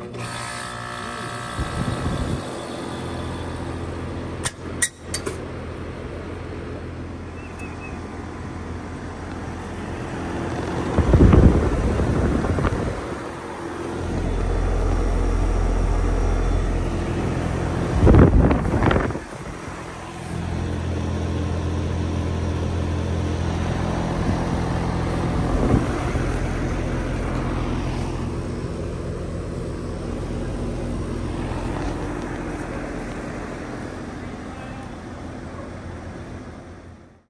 Bye.